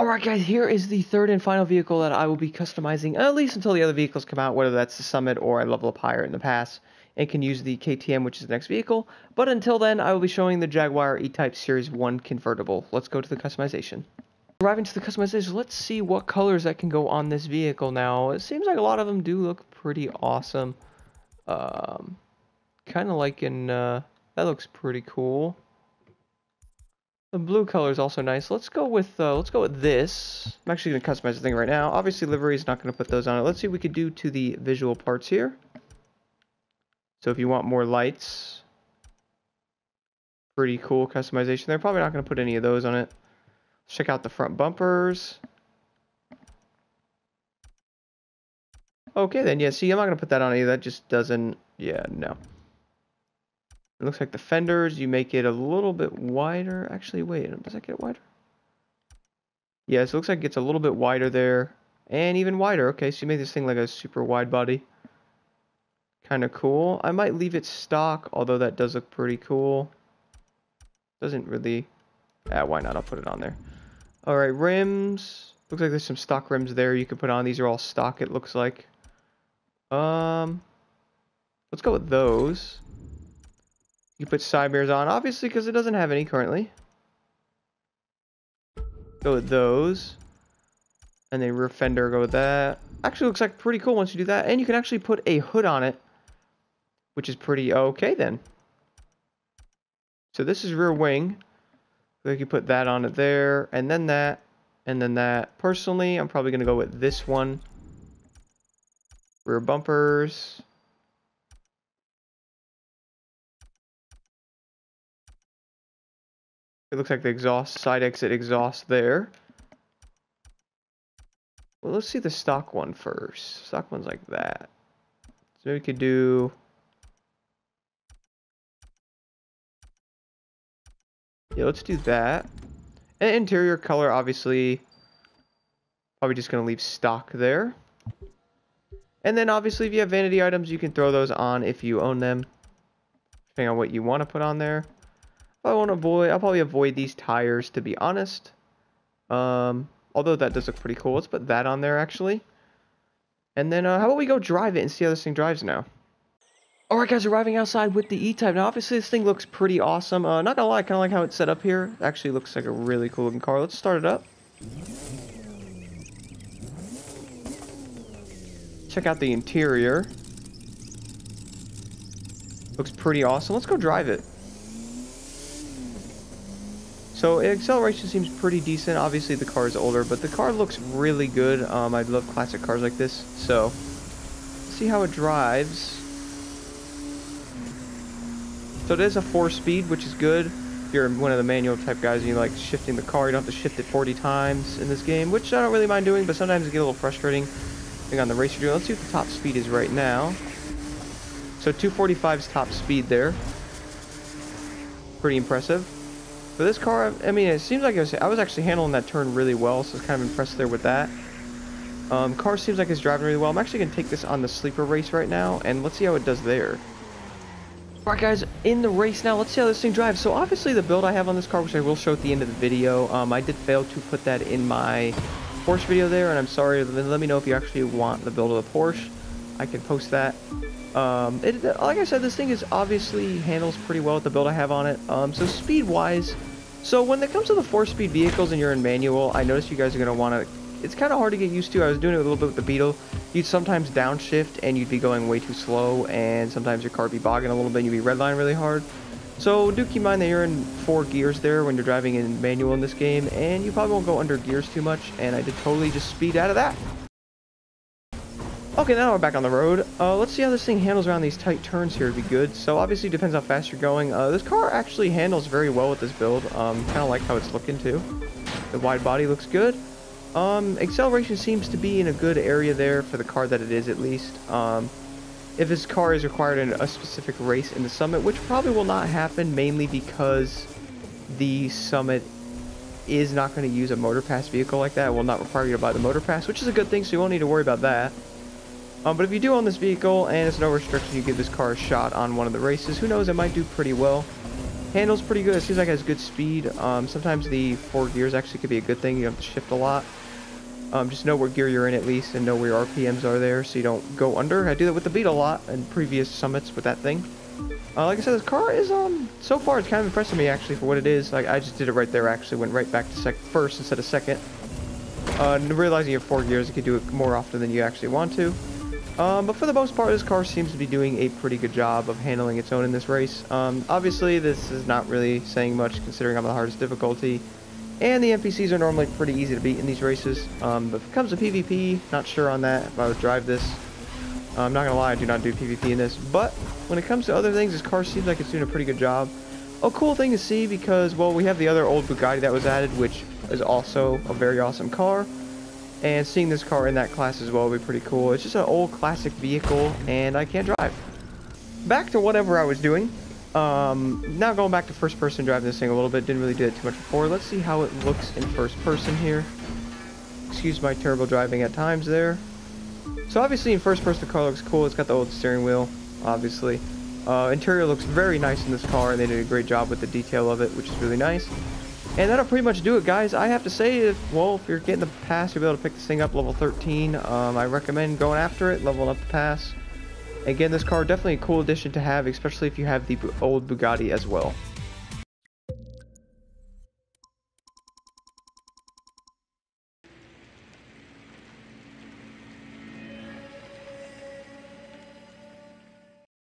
Alright guys, here is the third and final vehicle that I will be customizing, at least until the other vehicles come out, whether that's the Summit or I level up higher in the pass, and can use the KTM, which is the next vehicle. But until then, I will be showing the Jaguar E-Type Series 1 convertible. Let's go to the customization. Arriving to the customization, let's see what colors that can go on this vehicle now. It seems like a lot of them do look pretty awesome. Um, kind of like in, uh, that looks pretty cool. The blue color is also nice. Let's go with uh, let's go with this. I'm actually going to customize the thing right now. Obviously, livery is not going to put those on it. Let's see what we could do to the visual parts here. So if you want more lights, pretty cool customization. They're probably not going to put any of those on it. Let's check out the front bumpers. Okay, then yeah. See, I'm not going to put that on either. That just doesn't. Yeah, no. It looks like the fenders, you make it a little bit wider. Actually, wait, does that get wider? Yes, it looks like it gets a little bit wider there. And even wider. Okay, so you make this thing like a super wide body. Kind of cool. I might leave it stock, although that does look pretty cool. Doesn't really... Ah, why not? I'll put it on there. Alright, rims. Looks like there's some stock rims there you can put on. These are all stock, it looks like. Um, Let's go with those. You put side mirrors on, obviously, because it doesn't have any currently. Go with those. And then rear fender, go with that. Actually looks like pretty cool once you do that. And you can actually put a hood on it. Which is pretty okay then. So this is rear wing. You can put that on it there. And then that. And then that. Personally, I'm probably going to go with this one. Rear bumpers. It looks like the exhaust, side exit exhaust there. Well, let's see the stock one first. Stock one's like that. So we could do... Yeah, let's do that. And interior color, obviously, probably just going to leave stock there. And then obviously if you have vanity items, you can throw those on if you own them. Depending on what you want to put on there. I want to avoid, I'll probably avoid these tires to be honest. Um, although that does look pretty cool. Let's put that on there actually. And then uh, how about we go drive it and see how this thing drives now. Alright guys, arriving outside with the E-Type. Now obviously this thing looks pretty awesome. Uh, not gonna lie, I kinda like how it's set up here. It actually looks like a really cool looking car. Let's start it up. Check out the interior. Looks pretty awesome. Let's go drive it. So acceleration seems pretty decent. Obviously the car is older, but the car looks really good. Um, I love classic cars like this. So, see how it drives. So it is a four-speed, which is good. If you're one of the manual type guys and you like shifting the car, you don't have to shift it 40 times in this game, which I don't really mind doing, but sometimes it gets a little frustrating depending on the race you're. Let's see what the top speed is right now. So 245's top speed there. Pretty impressive. For this car, I mean, it seems like was, I was actually handling that turn really well, so I was kind of impressed there with that. Um, car seems like it's driving really well. I'm actually going to take this on the sleeper race right now, and let's see how it does there. Alright guys, in the race now, let's see how this thing drives. So obviously the build I have on this car, which I will show at the end of the video, um, I did fail to put that in my Porsche video there, and I'm sorry, let me know if you actually want the build of the Porsche. I can post that. Um, it, like I said, this thing is obviously handles pretty well with the build I have on it. Um, so speed-wise, so when it comes to the four-speed vehicles and you're in manual, I notice you guys are going to want to... It's kind of hard to get used to. I was doing it a little bit with the Beetle. You'd sometimes downshift and you'd be going way too slow, and sometimes your car would be bogging a little bit and you'd be redline really hard. So do keep in mind that you're in four gears there when you're driving in manual in this game, and you probably won't go under gears too much, and I did totally just speed out of that. Okay, now we're back on the road. Uh, let's see how this thing handles around these tight turns here. It'd be good. So obviously depends how fast you're going. Uh, this car actually handles very well with this build. Um, kind of like how it's looking too. The wide body looks good. Um, acceleration seems to be in a good area there for the car that it is at least. Um, if this car is required in a specific race in the Summit, which probably will not happen mainly because the Summit is not going to use a Motor Pass vehicle like that. It will not require you to buy the Motor Pass, which is a good thing, so you won't need to worry about that. Um, but if you do own this vehicle and it's no restriction, you give this car a shot on one of the races. Who knows, it might do pretty well. Handles pretty good. It seems like it has good speed. Um, sometimes the four gears actually could be a good thing. You have to shift a lot. Um, just know what gear you're in at least and know where your RPMs are there so you don't go under. I do that with the Beetle a lot in previous summits with that thing. Uh, like I said, this car is, um, so far it's kind of impressing me actually for what it is. Like, I just did it right there actually, went right back to sec first instead of second. Uh, realizing you have four gears, you can do it more often than you actually want to. Um, but for the most part, this car seems to be doing a pretty good job of handling its own in this race. Um, obviously, this is not really saying much considering I'm the hardest difficulty. And the NPCs are normally pretty easy to beat in these races. Um, but if it comes to PvP, not sure on that if I would drive this. I'm not gonna lie, I do not do PvP in this. But when it comes to other things, this car seems like it's doing a pretty good job. A cool thing to see because, well, we have the other old Bugatti that was added, which is also a very awesome car. And seeing this car in that class as well would be pretty cool. It's just an old classic vehicle, and I can't drive. Back to whatever I was doing. Um, now going back to first person driving this thing a little bit, didn't really do it too much before. Let's see how it looks in first person here. Excuse my terrible driving at times there. So obviously in first person the car looks cool. It's got the old steering wheel, obviously. Uh, interior looks very nice in this car, and they did a great job with the detail of it, which is really nice. And that'll pretty much do it, guys. I have to say, if, well, if you're getting the pass, you'll be able to pick this thing up level 13. Um, I recommend going after it, leveling up the pass. Again, this car definitely a cool addition to have, especially if you have the old Bugatti as well.